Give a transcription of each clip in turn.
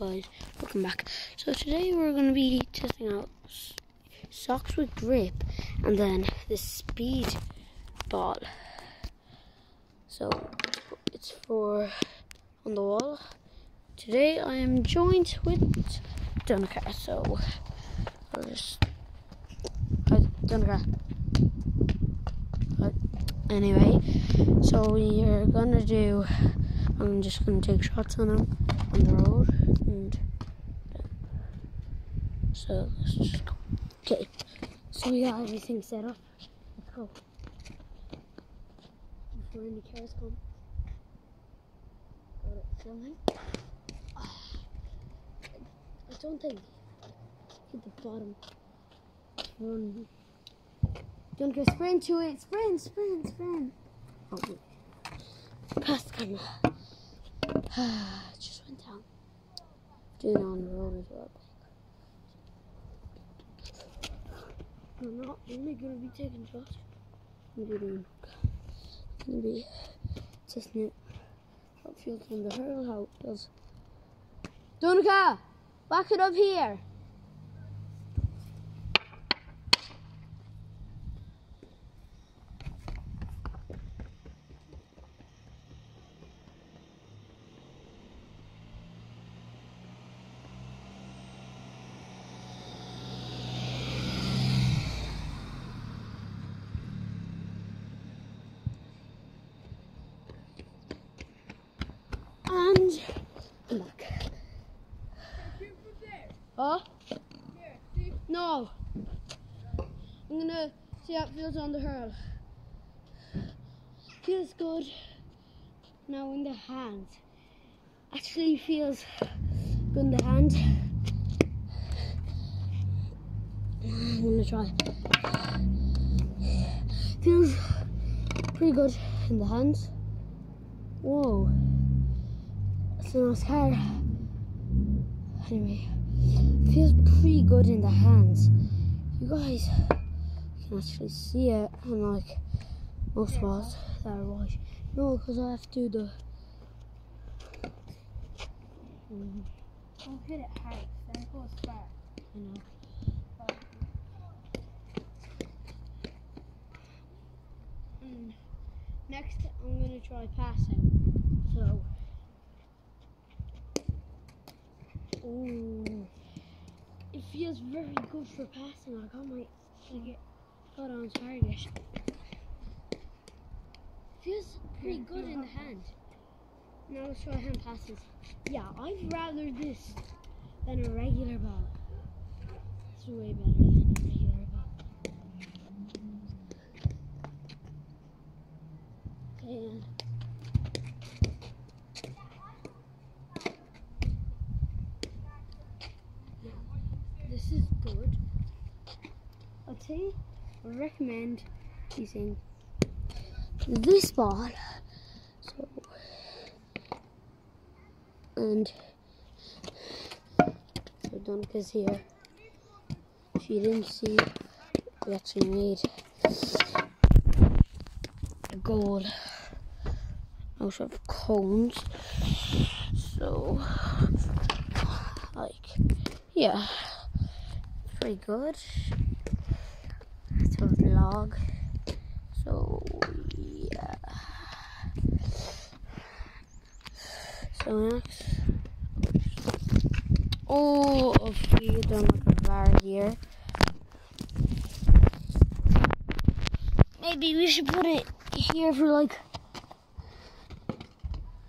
Guys, welcome back. So today we're going to be testing out socks with grip and then the speed ball. So it's for on the wall. Today I am joined with Dunica. So I'll just uh, Dunica. Anyway, so we're gonna do. I'm just gonna take shots on them on the road and so let's just go. Okay, so we got everything set up. Let's go. Before any cars come. Got it filming. I don't think hit the bottom. Don't go sprint to it. Sprint, sprint, sprint. Oh, camera. just went down. Doing on the road as well. I'm not only gonna be taking shots. I'm gonna, be testing it. How it feels on the hurl, how it feels. Donica! Back it up here! And I'm. Huh? No. I'm gonna see how it feels on the hurl. Feels good now in the hand. Actually feels good in the hand. I'm gonna try. Feels pretty good in the hands. Whoa. A nice car. Anyway, feels pretty good in the hands. You guys can actually see it, unlike most balls that I watch. No, because I have to do the. Don't hit it hard, then it goes. I know. Mm, Next, I'm gonna try passing. So. Ooh. It feels very good for passing. I got my get got on target. Feels pretty good in the hand. Now let's try hand passes. Yeah, I'd rather this than a regular ball. It's way better than a regular ball. Okay. and- This is good. I recommend using this ball. So, and so Donica's here. If you didn't see, we actually made a goal out of cones. So, like, yeah pretty good. Vlog. So yeah. So. Oh, okay, don't look a bar here. Maybe we should put it here for like.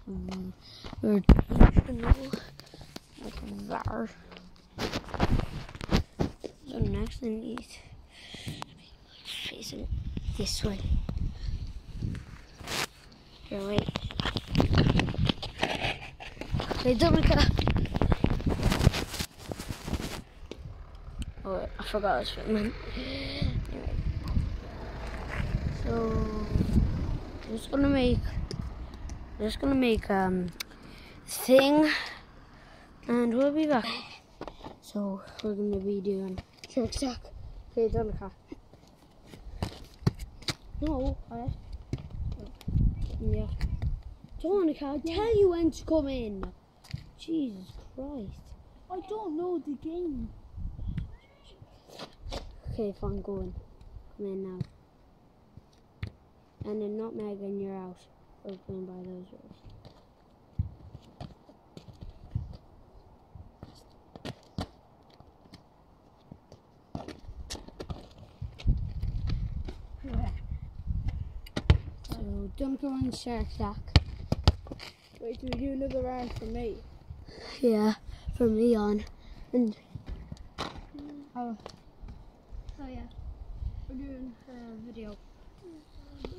Um, or like a bar. So next I need to be facing this way. Here, wait. Hey, Dominica. Oh, I forgot I was filming. Anyway. So, I'm just gonna make, I'm just gonna make um thing, and we'll be back. So we're gonna be doing Sock. Okay, Donica. No, I. Yeah. Donica, I tell you when to come in. Jesus Christ. I don't know the game. Okay, fine, go in. Come in now. And then nutmeg and you're out. We're by those rules. So don't go on Shark Shack. Wait till we do another round for me. Yeah, for me on. And Oh, oh yeah, we're doing a video.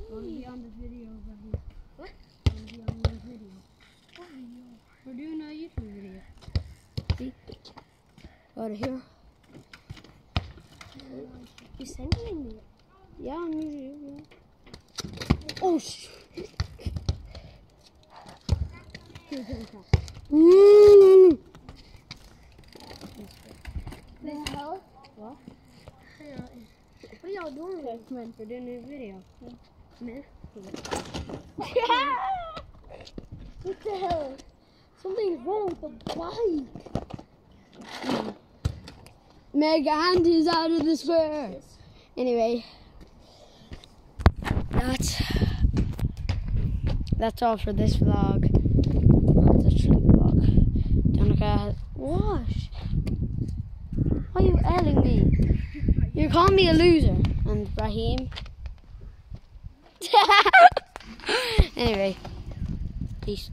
Want to be on this video over here? What? Be on this video? what are you? We're doing a YouTube video. See? Out of here. You sending me? Yeah, I'm usually. Yeah. Oh sh. Mm. What? What are y'all doing? Okay, come in. We're doing a video. Come what the hell? Something's wrong with the bike. Meg and is out of the square. Anyway, that's that's all for this vlog. That's a vlog. Danica, what? Why are you ailing me? You're calling me a loser. And Raheem. anyway, peace.